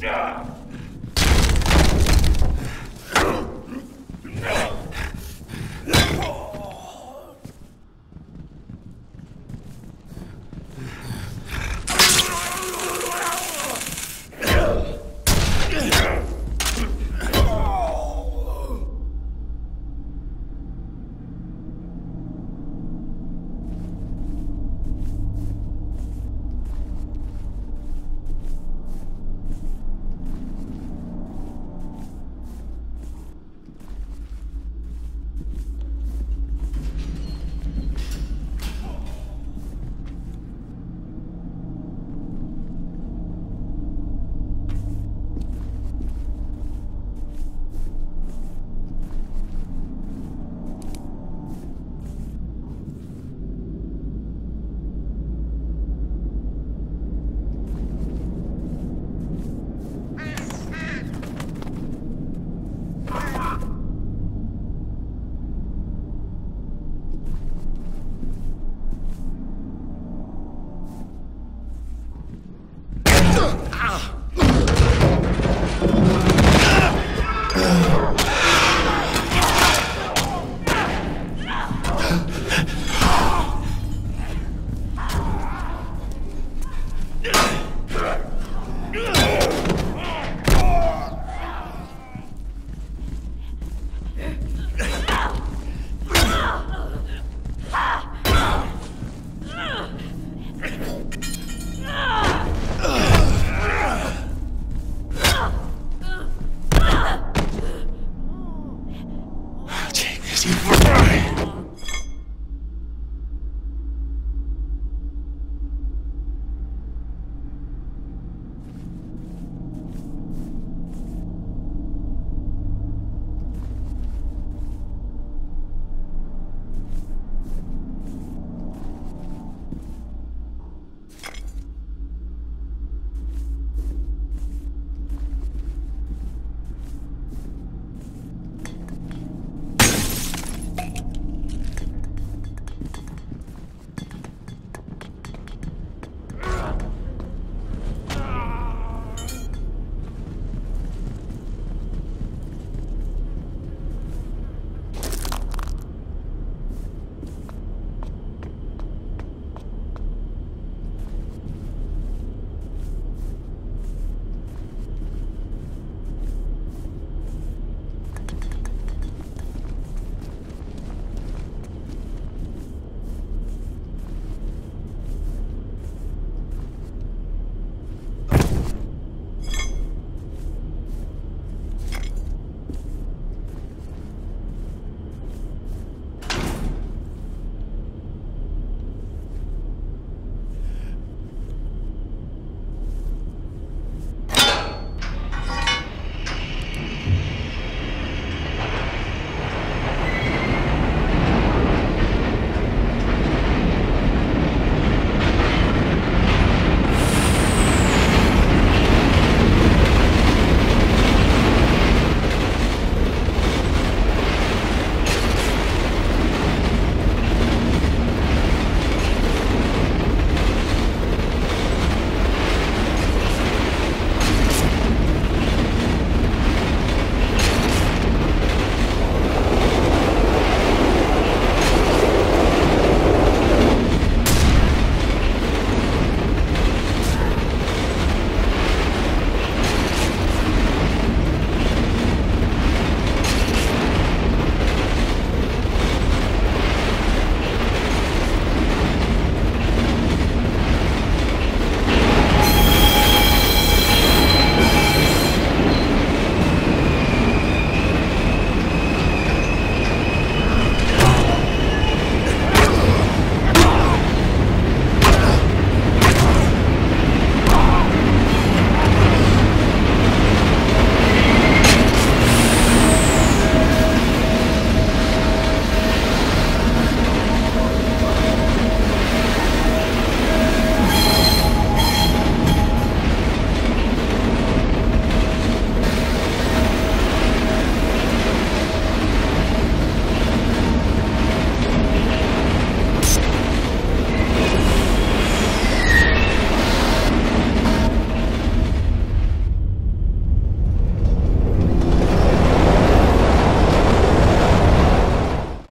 Yeah.